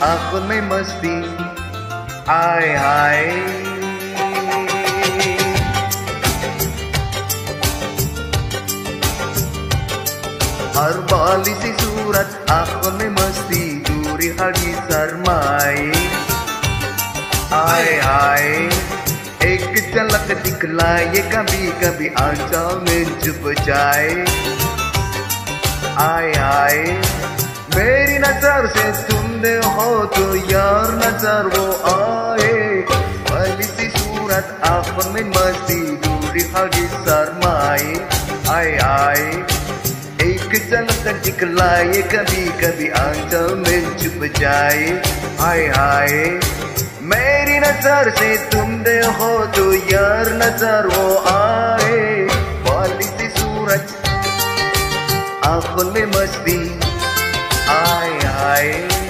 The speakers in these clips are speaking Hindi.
Aku में मस्ती, आए हाय। हर बाली सी सूरत आँखों में मस्ती, दूरी हगी शर्माए। आए आए एक झलक दिखलाए कभी कभी आंचल में चुप जाए। आए हाय मेरी नज़र से तुम हो तो यार नज़र वो आए। भली सी सूरत आँखों में मस्ती दूरी हगी शरमाए। आए आए। एक झलक दिखलाए कभी कभी आंचल में चुप जाए। आए आए। मेरी नज़र से तुम दे हो तो यार नज़र वो आए। वाली सी सूरज आँखों में मस्ती आए आए।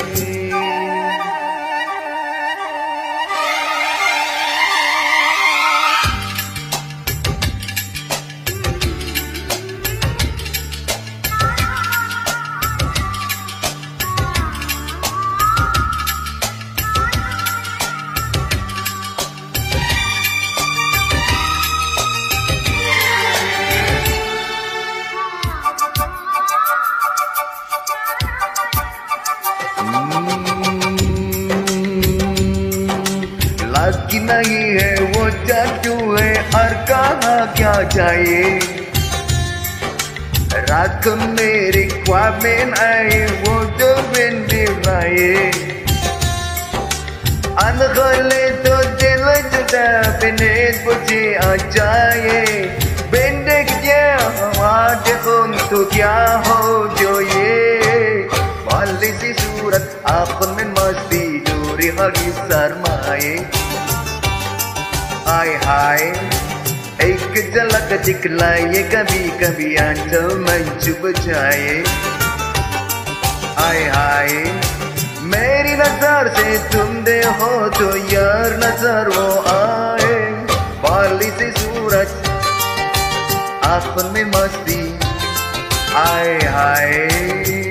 लकी नहीं है वो चाचू है और कहा क्या जाए। रात को मेरी ख्वाब आए, वो जो बिन दिखाए अनगले तो दिल जुदा बिने मुझे आ जाए। बिन देख क्या हवा देखो तो क्या हो आँखों में मस्ती दूरी हगी शरमाए। हाय हाय, एक झलक दिखलाए कभी कभी आंचल में चुप जाए। हाय हाय, मेरी नज़र से तुम दे हो तो यार नज़र वो आए। वाली से सूरज आँखों में मस्ती। आए हाय।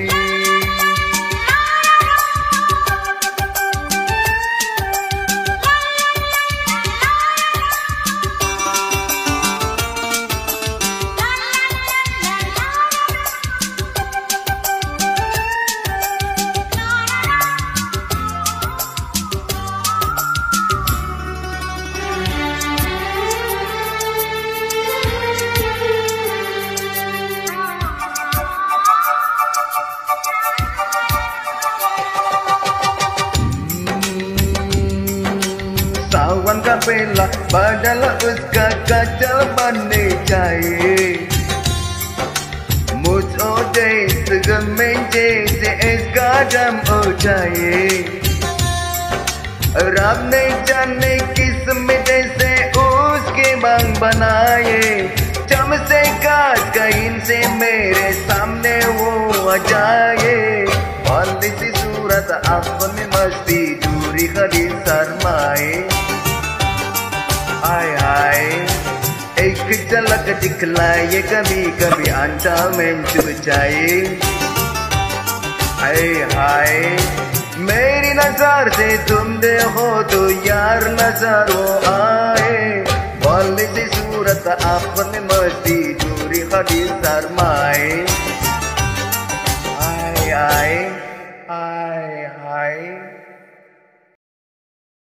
सावन का पहला उसका कचल बनने चाहिए मुझो जैसे गमे जैसे इसका दम हो जाए। रब ने जाने किसमें जैसे उसके बंग बनाए। चम से काट कहीं से मेरे सामने वो आ जाए। वाली सी सूरत में मस्ती झलक दिखलाए, कभी कभी आंटा में चुप जाए। हाय हाय, मेरी नज़र से तुम दे हो तो यार नज़र आए। वाली सी सूरत आपने मस्ती दूरी खड़ी शरमाए। आए आए।